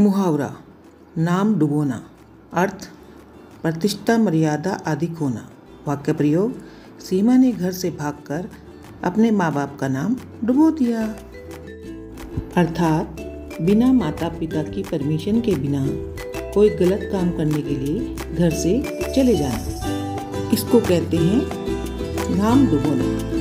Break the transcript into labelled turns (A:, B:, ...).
A: मुहावरा, नाम डुबोना, अर्थ, प्रतिष्ठा मर्यादा आदि खोना। वाक्य प्रयोग, सीमा ने घर से भागकर अपने माँ बाप का नाम डुबो दिया। अर्थात, बिना माता पिता की परमिशन के बिना कोई गलत काम करने के लिए घर से चले जाना। इसको कहते हैं नाम डुबोना।